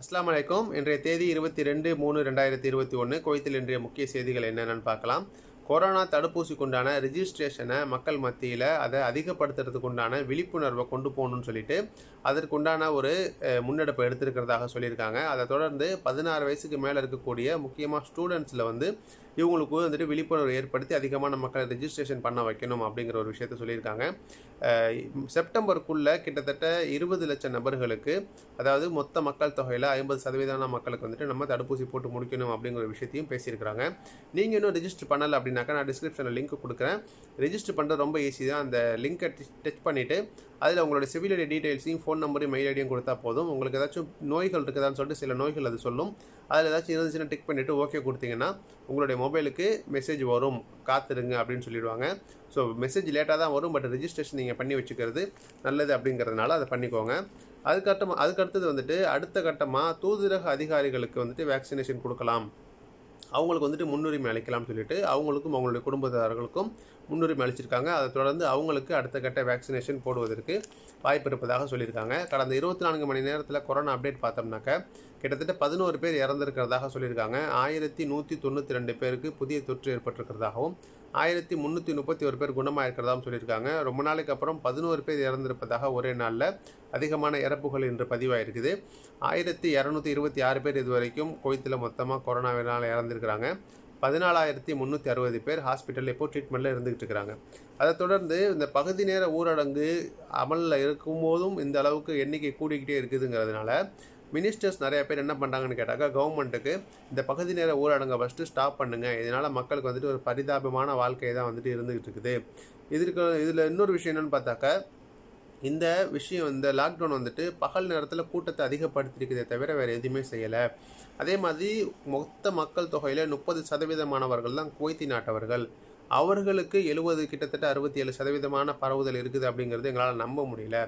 அஸ்லாம் வலைக்கம் இன்றைய தேதி இருபத்தி ரெண்டு மூணு ரெண்டாயிரத்தி இருபத்தி ஒன்று குவைத்தில் இன்றைய முக்கிய செய்திகள் என்னென்னு பார்க்கலாம். கொரோனா தடுப்பூசிக்குண்டான ரிஜிஸ்ட்ரேஷனை மக்கள் மத்தியில் அதை அதிகப்படுத்துறதுக்கு உண்டான விழிப்புணர்வை கொண்டு போகணும்னு சொல்லிட்டு அதற்குண்டான ஒரு முன்னெடுப்பு எடுத்திருக்கிறதாக சொல்லியிருக்காங்க. அதை தொடர்ந்து பதினாறு வயசுக்கு மேலே இருக்கக்கூடிய முக்கியமாக ஸ்டூடெண்ட்ஸில் வந்து இவங்களுக்கு வந்துட்டு விழிப்புணர்வு ஏற்படுத்தி அதிகமான மக்களை ரிஜிஸ்ட்ரேஷன் பண்ண வைக்கணும் அப்படிங்கிற ஒரு விஷயத்த சொல்லியிருக்காங்க. செப்டம்பருக்குள்ளே கிட்டத்தட்ட இருபது லட்சம் நபர்களுக்கு அதாவது மொத்த மக்கள் தொகையில் ஐம்பது சதவீதமான மக்களுக்கு வந்துட்டு நம்ம தடுப்பூசி போட்டு முடிக்கணும் அப்படிங்கிற ஒரு விஷயத்தையும் பேசியிருக்கிறாங்க. நீங்கள் இன்னும் ரெஜிஸ்டர் பண்ணலை அப்படின்னாக்கா நான் டிஸ்கிரிப்ஷனில் லிங்க் கொடுக்குறேன். ரெஜிஸ்டர் பண்ணுறது ரொம்ப ஈஸி தான். அந்த லிங்கை டச் பண்ணிவிட்டு அதில் உங்களோட சிவில் ஐடி டீட்டெயில்ஸையும் ஃபோன் நம்பரையும் மெயில் ஐடியும் கொடுத்தா போதும். உங்களுக்கு ஏதாச்சும் நோய்கள் இருக்குதான்னு சொல்லிட்டு சில நோய்கள் அது சொல்லும். அதில் ஏதாச்சும் இருந்துச்சுன்னா டிக் பண்ணிவிட்டு ஓகே கொடுத்தீங்கன்னா உங்களுடைய மொபைலுக்கு மெசேஜ் வரும். காத்துருங்க அப்படின்னு சொல்லிடுவாங்க. ஸோ மெசேஜ் லேட்டாக தான் வரும் பட் ரிஜிஸ்ட்ரேஷன் நீங்கள் பண்ணி வச்சுக்கிறது நல்லது அப்படிங்கிறதுனால அதை பண்ணிக்கோங்க. அதுக்கட்டமாக அதுக்கடுத்தது வந்துட்டு அடுத்த கட்டமாக தூதரக அதிகாரிகளுக்கு வந்துட்டு வேக்சினேஷன் கொடுக்கலாம். அவங்களுக்கு வந்துட்டு முன்னுரிமை அளிக்கலாம்னு சொல்லிட்டு அவங்களுக்கும் அவங்களுடைய குடும்பத்தார்களுக்கும் முன்னுரிமை அளிச்சிருக்காங்க. அதை தொடர்ந்து அவங்களுக்கு அடுத்த கட்ட வேக்சினேஷன் போடுவதற்கு வாய்ப்பு இருப்பதாக சொல்லியிருக்காங்க. கடந்த இருபத்தி நான்கு மணி நேரத்தில் கொரோனா அப்டேட் பார்த்தோம்னாக்க கிட்டத்தட்ட பதினோரு பேர் இறந்திருக்கிறதாக சொல்லியிருக்காங்க. ஆயிரத்தி நூற்றி தொண்ணூற்றி ரெண்டு பேருக்கு புதிய தொற்று ஏற்பட்டிருக்கிறதாகவும் ஆயிரத்தி முந்நூற்றி முப்பத்தி ஒரு பேர் குணமாக இருக்கிறதாகவும் சொல்லியிருக்காங்க. ரொம்ப நாளைக்கு அப்புறம் பதினோரு பேர் இறந்திருப்பதாக ஒரே நாளில் அதிகமான இறப்புகள் இன்று பதிவாயிருக்குது. ஆயிரத்தி இரநூத்தி இருபத்தி ஆறு பேர் இது வரைக்கும் குவைத்தில் மொத்தமாக கொரோனாவினால் இறந்துருக்கிறாங்க. பதினாலாயிரத்தி முந்நூற்றி அறுபது பேர் ஹாஸ்பிட்டலில் இப்போ ட்ரீட்மெண்ட்டில் இருந்துகிட்டு இருக்கிறாங்க அதை தொடர்ந்து இந்த பகுதி நேர ஊரடங்கு அமலில் இருக்கும்போதும் இந்த அளவுக்கு எண்ணிக்கை கூடிக்கிட்டே இருக்குதுங்கிறதுனால மினிஸ்டர்ஸ் நிறைய பேர் என்ன பண்ணுறாங்கன்னு கேட்டாக்கா கவர்மெண்ட்டுக்கு இந்த பகுதி நேர ஊரடங்கை ஃபஸ்ட்டு ஸ்டாப் பண்ணுங்கள் இதனால் மக்களுக்கு வந்துட்டு ஒரு பரிதாபமான வாழ்க்கை தான் வந்துட்டு இருந்துகிட்டு இருக்குது. இதற்கு இதில் இன்னொரு விஷயம் என்னென்னு பார்த்தாக்கா இந்த விஷயம் இந்த லாக்டவுன் வந்துட்டு பகல் நேரத்தில் கூட்டத்தை அதிகப்படுத்திருக்குதே தவிர வேறு எதுவுமே செய்யலை. அதே மாதிரி மொத்த மக்கள் தொகையில் முப்பது சதவீதமானவர்கள் தான் குவைத்தி நாட்டவர்கள். அவர்களுக்கு எழுபது கிட்டத்தட்ட அறுபத்தி ஏழு சதவீதமான பரவுதல் இருக்குது அப்படிங்கிறது எங்களால் நம்ப முடியல.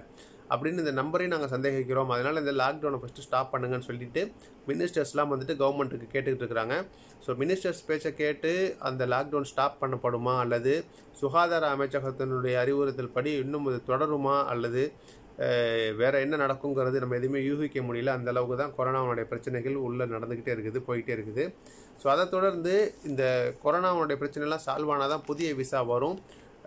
அப்படின்னு இந்த நம்பரையும் நாங்கள் சந்தேகிக்கிறோம். அதனால் இந்த லாக்டவுனை ஃபஸ்ட்டு ஸ்டாப் பண்ணுங்கன்னு சொல்லிட்டு மினிஸ்டர்ஸ்லாம் வந்துட்டு கவர்மெண்ட்டுக்கு கேட்டுக்கிட்டு இருக்கிறாங்க. ஸோ மினிஸ்டர்ஸ் பேச்சை கேட்டு அந்த லாக்டவுன் ஸ்டாப் பண்ணப்படுமா அல்லது சுகாதார அமைச்சகத்தினுடைய அறிவுறுத்தல் படி இன்னும் இது தொடருமா அல்லது வேறு என்ன நடக்குங்கிறது நம்ம எதுவுமே யூகிக்க முடியல. அந்த அளவுக்கு தான் கொரோனாவுடைய பிரச்சனைகள் உள்ளே நடந்துக்கிட்டே இருக்குது போயிட்டே இருக்குது. ஸோ அதை தொடர்ந்து இந்த கொரோனாவுடைய பிரச்சனைலாம் சால்வ் ஆனால் தான் புதிய விசா வரும்.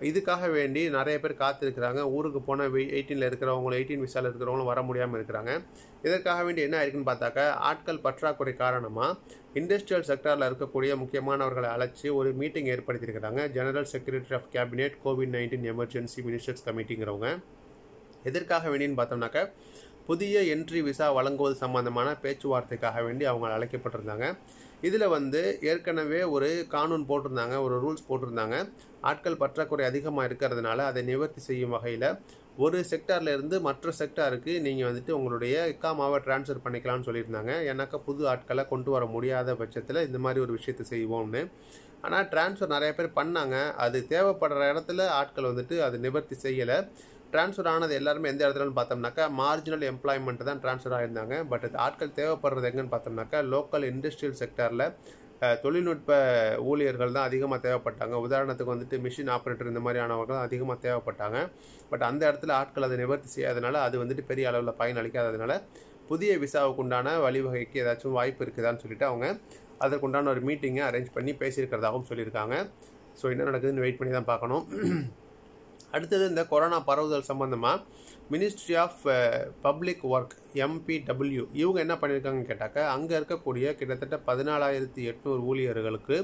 இதுக்காக வேண்டி நிறைய பேர் காத்திருக்கிறாங்க. ஊருக்கு போன எயிட்டீனில் இருக்கிறவங்களும் எயிட்டீன் விசாவில் இருக்கிறவங்களும் வர முடியாமல் இருக்கிறாங்க. இதற்காக வேண்டி என்ன ஆயிருக்குன்னு பார்த்தாக்க ஆட்கள் பற்றாக்குறை காரணமாக இண்டஸ்ட்ரியல் செக்டாரில் இருக்கக்கூடிய முக்கியமானவர்களை அழைச்சி ஒரு meeting ஏற்படுத்தியிருக்கிறாங்க. General secretary of cabinet COVID nineteen emergency ministers கமிட்டிங்கிறவங்க எதற்காக வேண்டின்னு பார்த்தோம்னாக்க புதிய என்ட்ரி விசா வழங்குவது சம்பந்தமான பேச்சுவார்த்தைக்காக வேண்டி அவங்க அழைக்கப்பட்டிருந்தாங்க. இதில் வந்து ஏற்கனவே ஒரு கானூன் போட்டிருந்தாங்க ஒரு ரூல்ஸ் போட்டிருந்தாங்க. ஆட்கள் பற்றாக்குறை அதிகமாக இருக்கிறதுனால அதை நிவர்த்தி செய்யும் வகையில் ஒரு செக்டார்லேருந்து மற்ற செக்டாருக்கு நீங்கள் வந்துட்டு உங்களுடைய இக்காமாவை ட்ரான்ஸ்ஃபர் பண்ணிக்கலாம்னு சொல்லியிருந்தாங்க. ஏன்னாக்கா புது ஆட்களை கொண்டு வர முடியாத பட்சத்தில் இந்த மாதிரி ஒரு விஷயத்தை செய்வோம்னு. ஆனால் ட்ரான்ஸ்ஃபர் நிறைய பேர் பண்ணாங்க. அது தேவைப்படுற இடத்துல ஆட்கள் வந்துட்டு அது நிவர்த்தி செய்யலை. ட்ரான்ஸ்ஃபர் ஆனது எல்லாருமே எந்த இடத்துலன்னு பார்த்தோம்னாக்கா மார்ஜினல் எம்ப்ளாய்மெண்ட் தான் ட்ரான்ஸ்ஃபர் ஆயிருந்தாங்க. பட் அது ஆட்கள் தேவைப்படுறது எங்கன்னு பார்த்தோம்னாக்கா லோக்கல் இண்டஸ்ட்ரியல் செக்டாரில் தொழில்நுட்ப ஊழியர்கள் தான் அதிகமாக தேவைப்பட்டாங்க. உதாரணத்துக்கு வந்துட்டு மிஷின் ஆப்ரேட்டர் இந்த மாதிரியானவர்கள் தான் அதிகமாக தேவைப்பட்டாங்க. பட் அந்த இடத்துல ஆட்கள் அதை நிவர்த்தி செய்யாதனால அது வந்துட்டு பெரிய அளவில் பயன் அளிக்காததுனால புதிய விசாவுக்கு உண்டான வழிவகைக்கு ஏதாச்சும் வாய்ப்பு இருக்குதான்னு சொல்லிட்டு அவங்க அதற்குண்டான ஒரு மீட்டிங்கை அரேஞ்ச் பண்ணி பேசியிருக்கிறதாகவும் சொல்லியிருக்காங்க. ஸோ என்ன நடக்குதுன்னு வெயிட் பண்ணி தான் பார்க்கணும். அடுத்தது இந்த கொரோனா பரவுதல் சம்மந்தமாக ministry of public work MPW இவங்க என்ன பண்ணியிருக்காங்கன்னு கேட்டாக்க அங்கே இருக்கக்கூடிய கிட்டத்தட்ட பதினாலாயிரத்தி எட்நூறு ஊழியர்களுக்கு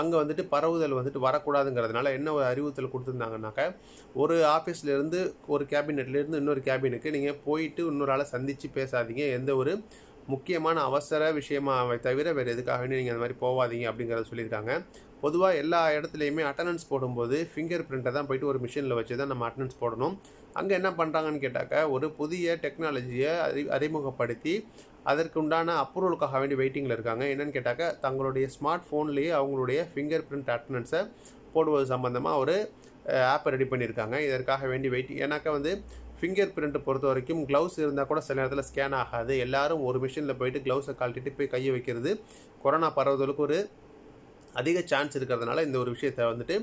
அங்கே வந்துட்டு பரவுதல் வந்துட்டு வரக்கூடாதுங்கிறதுனால என்ன ஒரு அறிவுறுத்தல் கொடுத்துருந்தாங்கனாக்க ஒரு ஆஃபீஸ்லேருந்து ஒரு கேபினெட்லேருந்து இன்னொரு கேபினுக்கு நீங்கள் போயிட்டு இன்னொரு ஆளை சந்தித்து பேசாதீங்க. எந்த ஒரு முக்கியமான அவசர விஷயமா தவிர வேறு எதுக்காக நீங்கள் அந்த மாதிரி போகாதீங்க அப்படிங்கிறத சொல்லியிருக்காங்க. பொதுவாக எல்லா இடத்துலையுமே அட்டண்டன்ஸ் போடும்போது ஃபிங்கர் பிரிண்ட்டை தான் போயிட்டு ஒரு மிஷினில் வச்சு தான் நம்ம அட்டண்டன்ஸ் போடணும். அங்கே என்ன பண்ணுறாங்கன்னு கேட்டாக்க ஒரு புதிய டெக்னாலஜியை அறி அறிமுகப்படுத்தி அதற்கு உண்டான அப்ரூவலுக்காக வேண்டி வெயிட்டிங்கில் இருக்காங்க. என்னென்னு கேட்டாக்க தங்களுடைய ஸ்மார்ட் ஃபோன்லேயே அவங்களுடைய ஃபிங்கர் பிரிண்ட் அட்டண்டன்ஸை போடுவது சம்மந்தமாக ஒரு ஆப்பை ரெடி பண்ணியிருக்காங்க. இதற்காக வேண்டி வெயிட்டிங் ஏன்னாக்கா வந்து ஃபிங்கர் பிரிண்ட் பொறுத்த வரைக்கும் க்ளவுஸ் இருந்தால் கூட சில நேரத்தில் ஸ்கேன் ஆகாது. எல்லோரும் ஒரு மிஷினில் போயிட்டு க்ளவுஸை கழட்டிட்டு போய் கையை வைக்கிறது. கொரோனா பரவுதலுக்கு ஒரு அதிக சான்ஸ் இருக்கிறதுனால இந்த ஒரு விஷயத்தை வந்துட்டு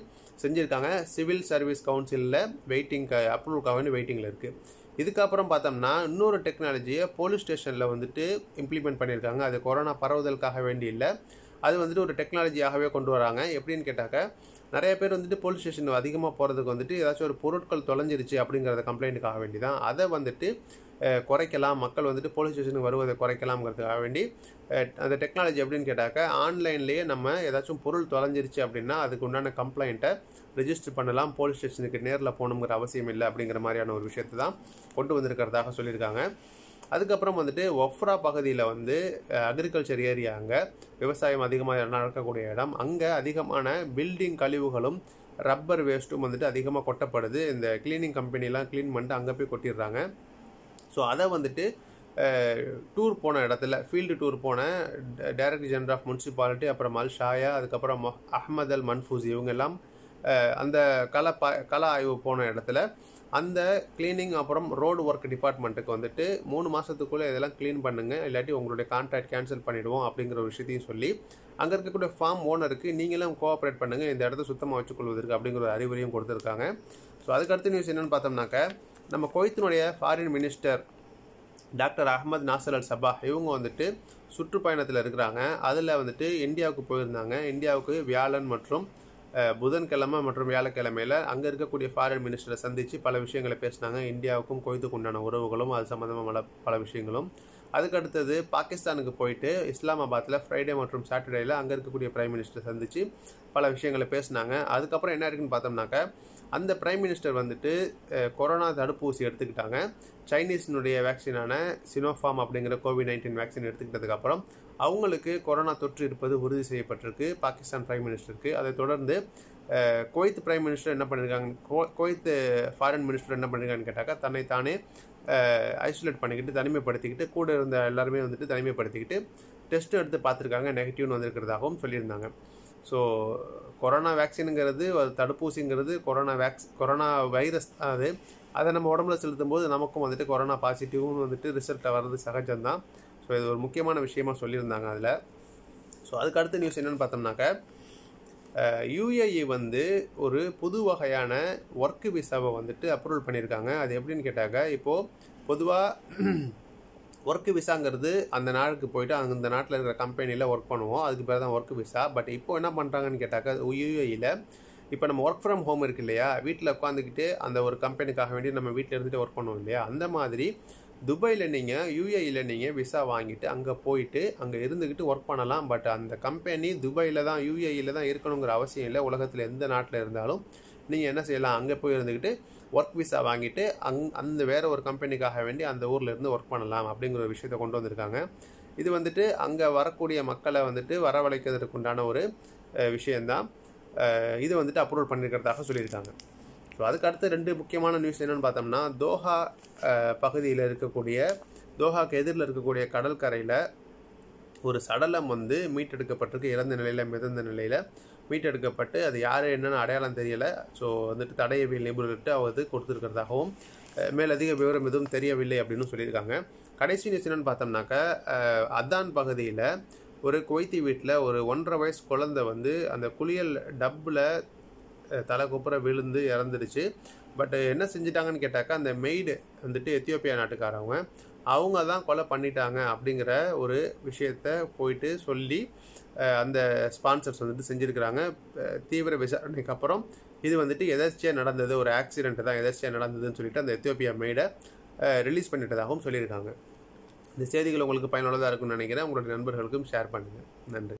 செஞ்சுருக்காங்க. சிவில் சர்வீஸ் கவுன்சிலில் வெயிட்டிங் அப்ரூவலுக்காக வேண்டி வெயிட்டிங்கில் இருக்குது இதுக்கப்புறம் பார்த்தோம்னா இன்னொரு டெக்னாலஜியை போலீஸ் ஸ்டேஷனில் வந்துட்டு இம்ப்ளிமெண்ட் பண்ணியிருக்காங்க அது கொரோனா பரவுதலுக்காக வேண்டி இல்லை. அது வந்துட்டு ஒரு டெக்னாலஜியாகவே கொண்டு வராங்க. எப்படின்னு கேட்டாக்க நிறைய பேர் வந்துட்டு போலீஸ் ஸ்டேஷன் அதிகமாக போகிறதுக்கு வந்துட்டு ஏதாச்சும் ஒரு பொருட்கள் தொலைஞ்சிருச்சு அப்படிங்கிறத கம்ப்ளைண்ட்டுக்காக வேண்டி தான் அதை வந்துட்டு குறைக்கலாம். மக்கள் வந்துட்டு போலீஸ் ஸ்டேஷனுக்கு வருவதை குறைக்கலாம்ங்கிறதுக்காக வேண்டி அந்த டெக்னாலஜி எப்படின்னு கேட்டாக்க ஆன்லைன்லேயே நம்ம ஏதாச்சும் பொருள் தொலைஞ்சிருச்சு அப்படின்னா அதுக்கு உண்டான கம்ப்ளைண்ட்டை ரிஜிஸ்டர் பண்ணலாம். போலீஸ் ஸ்டேஷனுக்கு நேரில் போகணுங்கிற அவசியம் இல்லை அப்படிங்கிற மாதிரியான ஒரு விஷயத்தை தான் கொண்டு வந்திருக்கிறதாக சொல்லியிருக்காங்க. அதுக்கப்புறம் வந்துட்டு ஒஃப்ரா பகுதியில் வந்து அக்ரிகல்ச்சர் ஏரியா அங்கே விவசாயம் அதிகமாக நடக்கக்கூடிய இடம். அங்கே அதிகமான பில்டிங் கழிவுகளும் ரப்பர் வேஸ்ட்டும் வந்துட்டு அதிகமாக கொட்டப்படுது. இந்த க்ளீனிங் கம்பெனிலாம் க்ளீன் பண்ணிட்டு அங்கே போய் கொட்டிடுறாங்க. ஸோ அதை வந்துட்டு டூர் போன இடத்துல ஃபீல்டு டூர் போன டைரக்டர் ஜெனரல் ஆஃப் முனிசிபாலிட்டி அப்புறம் அல் ஷாயா அதுக்கப்புறம் மொ- அஹ்மத் அல் மன்ஃபூஸ் இவங்கெல்லாம் அந்த கள ப கலா ஆய்வு போன இடத்துல அந்த க்ளீனிங் அப்புறம் ரோடு ஒர்க் டிபார்ட்மெண்ட்டுக்கு வந்துட்டு மூணு மாதத்துக்குள்ளே இதெல்லாம் க்ளீன் பண்ணுங்க. இல்லாட்டி உங்களுடைய கான்ட்ராக்ட் கேன்சல் பண்ணிவிடுவோம் அப்படிங்கிற ஒரு விஷயத்தையும் சொல்லி அங்கே இருக்கக்கூடிய ஃபார்ம் ஓனருக்கு நீங்களும் கோஆப்ரேட் பண்ணுங்கள் இந்த இடத்த சுத்தமாக வச்சுக்கொள்வதற்கு அப்படிங்கிற ஒரு அறிவுரையும் கொடுத்துருக்காங்க. ஸோ அதுக்கடுத்த நியூஸ் என்னென்னு பார்த்தோம்னாக்க நம்ம குவைத்தினுடைய foreign minister doctor Ahmed Nasser Al Sabah இவங்க வந்துட்டு சுற்றுப்பயணத்தில் இருக்கிறாங்க. அதில் வந்துட்டு இந்தியாவுக்கு போயிருந்தாங்க. இந்தியாவுக்கு வியாழன் மற்றும் புதன்கிழமை மற்றும் வியாழக்கிழமையில் அங்கே இருக்கக்கூடிய ஃபாரின் மினிஸ்டரை சந்தித்து பல விஷயங்களை பேசினாங்க. இந்தியாவுக்கும் குவைத்துக்கு உண்டான உறவுகளும் அது சம்மந்தமாக பல விஷயங்களும். அதுக்கு அடுத்தது பாகிஸ்தானுக்கு போயிட்டு இஸ்லாமாபாத்தில் ஃப்ரைடே மற்றும் சாட்டர்டேயில் அங்கே இருக்கக்கூடிய பிரைம் மினிஸ்டர் சந்தித்து பல விஷயங்களை பேசினாங்க. அதுக்கப்புறம் என்ன இருக்குன்னு பார்த்தோம்னாக்க அந்த பிரைம் மினிஸ்டர் வந்துட்டு கொரோனா தடுப்பூசி எடுத்துக்கிட்டாங்க. சைனீஸினுடைய வேக்சினான சினோஃபார்ம் அப்படிங்கிற கோவிட் நைன்டீன் வேக்சின் எடுத்துக்கிட்டதுக்கப்புறம் அவங்களுக்கு கொரோனா தொற்று இருப்பது உறுதி செய்யப்பட்டிருக்கு. பாகிஸ்தான் பிரைம் மினிஸ்டருக்கு அதை தொடர்ந்து குவைத் பிரைம் மினிஸ்டர் என்ன பண்ணியிருக்காங்க கோ- குவைத் ஃபாரின் மினிஸ்டர் என்ன பண்ணியிருக்காங்கன்னு கேட்டாக்கா தன்னை தானே ஐசோலேட் பண்ணிக்கிட்டு தனிமைப்படுத்திக்கிட்டு கூட இருந்த எல்லாருமே வந்துட்டு தனிமைப்படுத்திக்கிட்டு டெஸ்ட் எடுத்து பார்த்துருக்காங்க. நெகட்டிவ்னு வந்திருக்கிறதாகவும் சொல்லியிருந்தாங்க. ஸோ கொரோனா வேக்சினுங்கிறது ஒரு தடுப்பூசிங்கிறது கொரோனா வேக்ஸ் கொரோனா வைரஸ் தான் அது அதை நம்ம உடம்புல செலுத்தும் போது நமக்கும் வந்துட்டு கொரோனா பாசிட்டிவ்னு வந்துட்டு ரிசல்ட்டில் வர்றது சகஜம்தான். ஸோ இது ஒரு முக்கியமான விஷயமா சொல்லியிருந்தாங்க அதில். ஸோ அதுக்கு அடுத்த நியூஸ் என்னென்னு பார்த்தோம்னாக்க யூஏஇ வந்து ஒரு புது வகையான ஒர்க்கு விசாவை வந்துட்டு அப்ரூவல் பண்ணியிருக்காங்க. அது எப்படின்னு கேட்டாக்க இப்போது பொதுவாக ஒர்க்கு விசாங்கிறது அந்த நாளுக்கு போயிட்டு அந்த நாட்டில் இருக்கிற கம்பெனியில் ஒர்க் பண்ணுவோம். அதுக்கு பேர் தான் ஒர்க்கு விசா பட் இப்போ என்ன பண்ணுறாங்கன்னு கேட்டாக்க யூஏஇயில் இப்போ நம்ம ஒர்க் ஃப்ரம் ஹோம் இருக்கு இல்லையா? வீட்டில் உட்காந்துக்கிட்டு அந்த ஒரு கம்பெனிக்காக வேண்டி நம்ம வீட்டில் இருந்துட்டு ஒர்க் பண்ணுவோம் இல்லையா? அந்த மாதிரி துபாயில் நீங்கள் யூஏஇயில் நீங்கள் விசா வாங்கிட்டு அங்கே போயிட்டு அங்கே இருந்துக்கிட்டு ஒர்க் பண்ணலாம். பட் அந்த கம்பெனி துபாயில் தான் யூஏஇயில் தான் இருக்கணுங்கிற அவசியம் இல்லை. உலகத்தில் எந்த நாட்டில் இருந்தாலும் நீங்கள் என்ன செய்யலாம்? அங்கே போய் இருந்துக்கிட்டு ஒர்க் விசா வாங்கிட்டு அங் அந்த வேறு ஒரு கம்பெனிக்காக வேண்டி அந்த ஊரில் இருந்து ஒர்க் பண்ணலாம் அப்படிங்கிற ஒரு விஷயத்தை கொண்டு வந்திருக்காங்க. இது வந்துட்டு அங்கே வரக்கூடிய மக்களை வந்துட்டு வரவழைக்கிறதுக்கு உண்டான ஒரு விஷயந்தான் இது வந்துட்டு அப்ரூவல் பண்ணியிருக்கிறதாக சொல்லியிருக்காங்க. ஸோ அதுக்கு அடுத்து ரெண்டு முக்கியமான நியூஸ் என்னென்னு பார்த்தோம்னா தோஹா பகுதியில் இருக்கக்கூடிய தோஹாக்கு எதிரில் இருக்கக்கூடிய கடற்கரையில் ஒரு சடலம் வந்து மீட்டெடுக்கப்பட்டிருக்கு. இறந்த நிலையில் மிதந்த நிலையில் மீட்டெடுக்கப்பட்டு அது யார் என்னென்னு அடையாளம் தெரியலை. ஸோ வந்துட்டு தடையவியல் நிபுணர்கிட்ட அவர் கொடுத்துருக்கிறதாகவும் மேலதிக விவரம் எதுவும் தெரியவில்லை அப்படின்னு சொல்லியிருக்காங்க. கடைசி நியூஸ் என்னென்னு பார்த்தோம்னாக்க அதான் பகுதியில் ஒரு குவைத்தி வீட்டில் ஒரு ஒன்றரை வயசு குழந்தை வந்து அந்த குளியல் டப்பில் தலை குப்புற விழுந்து இறந்துடுச்சு. பட் என்ன செஞ்சிட்டாங்கன்னு கேட்டாக்கா அந்த மெய்டு வந்துட்டு எத்தியோப்பியா நாட்டுக்காரவங்க அவங்க தான் கொலை பண்ணிட்டாங்க அப்படிங்கிற ஒரு விஷயத்த போயிட்டு சொல்லி அந்த ஸ்பான்சர்ஸ் வந்துட்டு செஞ்சுருக்கிறாங்க. தீவிர விசாரணைக்கு அப்புறம் இது வந்துட்டு எதர்ச்சியாக நடந்தது ஒரு ஆக்சிடென்ட் தான் எதர்ச்சியாக நடந்ததுன்னு சொல்லிட்டு அந்த எத்தியோப்பியா மெய்டை ரிலீஸ் பண்ணிட்டதாகவும் சொல்லியிருக்காங்க. இந்த செய்திகள் உங்களுக்கு பயனுள்ளதாக இருக்கும்னு நினைக்கிறேன். உங்களுடைய நண்பர்களுக்கும் ஷேர் பண்ணுங்கள் நன்றி.